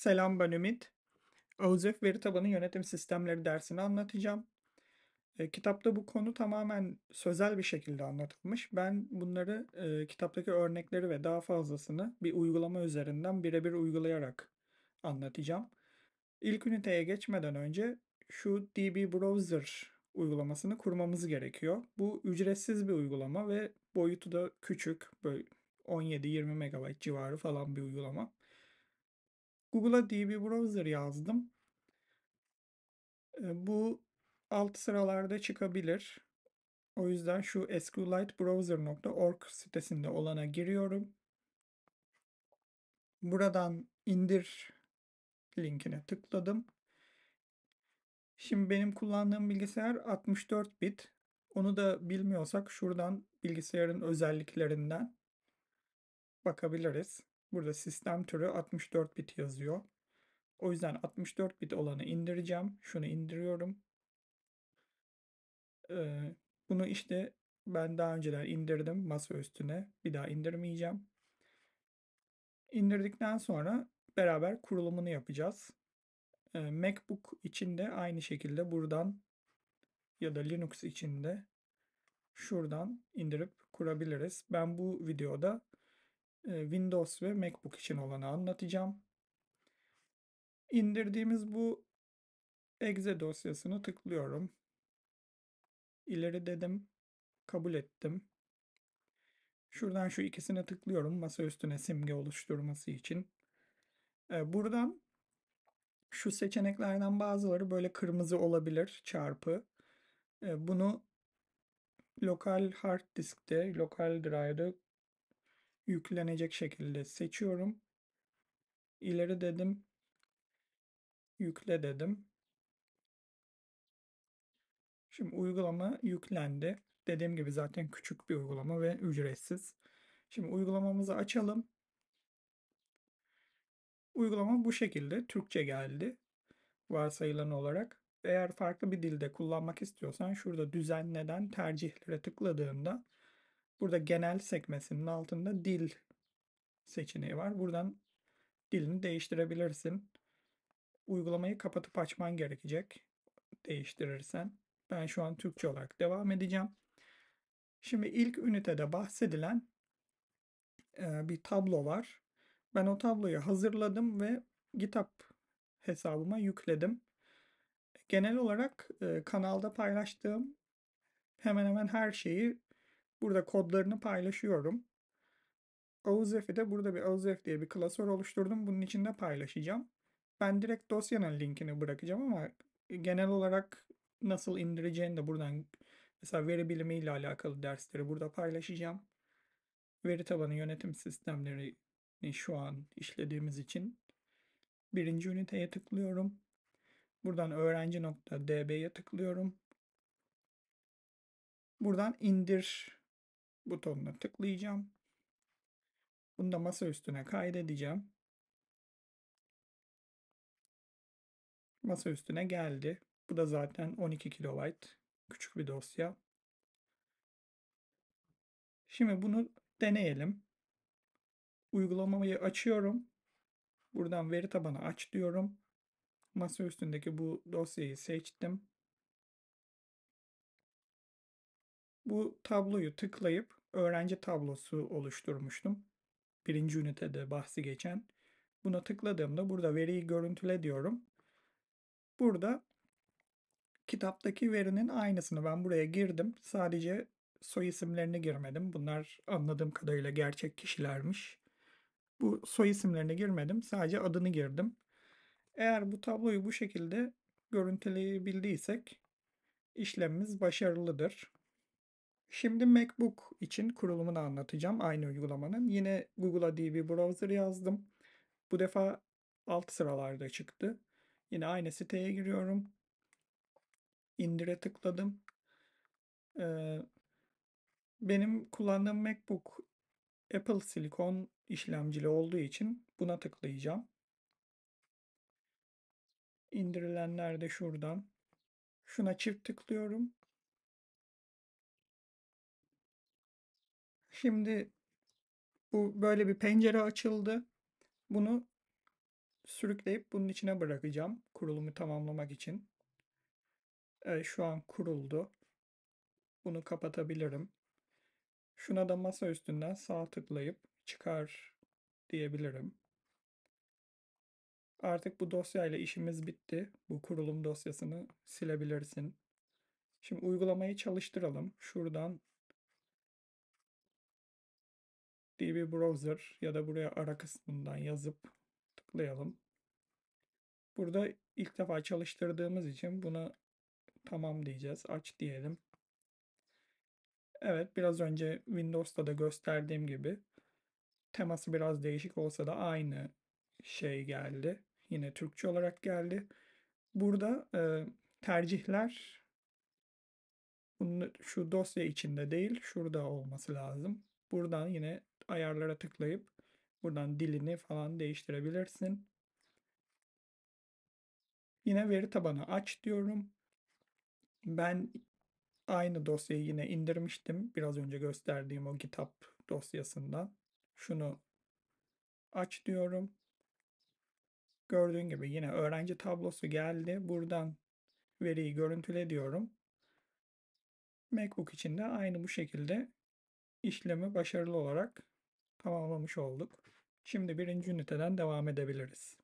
Selam ben Ümit. OZEF veri tabanı yönetim sistemleri dersini anlatacağım. E, kitapta bu konu tamamen sözel bir şekilde anlatılmış. Ben bunları e, kitaptaki örnekleri ve daha fazlasını bir uygulama üzerinden birebir uygulayarak anlatacağım. İlk üniteye geçmeden önce şu DB Browser uygulamasını kurmamız gerekiyor. Bu ücretsiz bir uygulama ve boyutu da küçük. Böyle 17-20 MB civarı falan bir uygulama. Google'a DB Browser yazdım. Bu alt sıralarda çıkabilir. O yüzden şu sqlitebrowser.org sitesinde olana giriyorum. Buradan indir linkine tıkladım. Şimdi benim kullandığım bilgisayar 64 bit. Onu da bilmiyorsak şuradan bilgisayarın özelliklerinden bakabiliriz. Burada sistem türü 64 bit yazıyor. O yüzden 64 bit olanı indireceğim. Şunu indiriyorum. Ee, bunu işte ben daha önceden indirdim masa üstüne. Bir daha indirmeyeceğim. İndirdikten sonra beraber kurulumunu yapacağız. Ee, MacBook için de aynı şekilde buradan ya da Linux için de şuradan indirip kurabiliriz. Ben bu videoda Windows ve MacBook için olanı anlatacağım. İndirdiğimiz bu exe dosyasını tıklıyorum. İleri dedim. Kabul ettim. Şuradan şu ikisine tıklıyorum. Masa üstüne simge oluşturması için. Buradan şu seçeneklerden bazıları böyle kırmızı olabilir çarpı. Bunu lokal hard diskte, lokal drive'da yüklenecek şekilde seçiyorum. İleri dedim. Yükle dedim. Şimdi uygulama yüklendi. Dediğim gibi zaten küçük bir uygulama ve ücretsiz. Şimdi uygulamamızı açalım. Uygulama bu şekilde Türkçe geldi. Varsayılan olarak. Eğer farklı bir dilde kullanmak istiyorsan şurada düzenleden tercihlere tıkladığında burada genel sekmesinin altında dil seçeneği var. Buradan dilini değiştirebilirsin. Uygulamayı kapatıp açman gerekecek değiştirirsen. Ben şu an Türkçe olarak devam edeceğim. Şimdi ilk ünitede bahsedilen e, bir tablo var. Ben o tabloyu hazırladım ve GitHub hesabıma yükledim. Genel olarak e, kanalda paylaştığım hemen hemen her şeyi burada kodlarını paylaşıyorum. OZEF'i de burada bir OZEF diye bir klasör oluşturdum. Bunun içinde paylaşacağım. Ben direkt dosyanın linkini bırakacağım ama genel olarak nasıl indireceğini de buradan mesela veri bilimi ile alakalı dersleri burada paylaşacağım. Veri tabanı yönetim sistemlerini şu an işlediğimiz için birinci üniteye tıklıyorum. Buradan öğrenci.db'ye tıklıyorum. Buradan indir butonuna tıklayacağım. Bunu da masa üstüne kaydedeceğim. Masa üstüne geldi. Bu da zaten 12 KB küçük bir dosya. Şimdi bunu deneyelim. Uygulamayı açıyorum. Buradan veri tabanı aç diyorum. Masa üstündeki bu dosyayı seçtim. Bu tabloyu tıklayıp öğrenci tablosu oluşturmuştum. Birinci ünitede bahsi geçen. Buna tıkladığımda burada veriyi görüntüle diyorum. Burada kitaptaki verinin aynısını ben buraya girdim. Sadece soy isimlerini girmedim. Bunlar anladığım kadarıyla gerçek kişilermiş. Bu soy isimlerini girmedim. Sadece adını girdim. Eğer bu tabloyu bu şekilde görüntüleyebildiysek işlemimiz başarılıdır. Şimdi MacBook için kurulumunu anlatacağım aynı uygulamanın. Yine Google'a DB Browser yazdım. Bu defa alt sıralarda çıktı. Yine aynı siteye giriyorum. İndire tıkladım. Ee, benim kullandığım MacBook Apple Silicon işlemcili olduğu için buna tıklayacağım. İndirilenler de şuradan. Şuna çift tıklıyorum. Şimdi bu böyle bir pencere açıldı. Bunu sürükleyip bunun içine bırakacağım kurulumu tamamlamak için. Evet, şu an kuruldu. Bunu kapatabilirim. Şuna da masa üstünden sağ tıklayıp çıkar diyebilirim. Artık bu dosyayla işimiz bitti. Bu kurulum dosyasını silebilirsin. Şimdi uygulamayı çalıştıralım. Şuradan DB Browser ya da buraya ara kısmından yazıp tıklayalım. Burada ilk defa çalıştırdığımız için buna tamam diyeceğiz. Aç diyelim. Evet, biraz önce Windows'ta da gösterdiğim gibi teması biraz değişik olsa da aynı şey geldi. Yine Türkçe olarak geldi. Burada e, tercihler bunun, şu dosya içinde değil, şurada olması lazım. Buradan yine ayarlara tıklayıp buradan dilini falan değiştirebilirsin. Yine veri tabanı aç diyorum. Ben aynı dosyayı yine indirmiştim. Biraz önce gösterdiğim o GitHub dosyasından. Şunu aç diyorum. Gördüğün gibi yine öğrenci tablosu geldi. Buradan veriyi görüntüle diyorum. MacBook için de aynı bu şekilde işlemi başarılı olarak tamamlamış olduk. Şimdi birinci üniteden devam edebiliriz.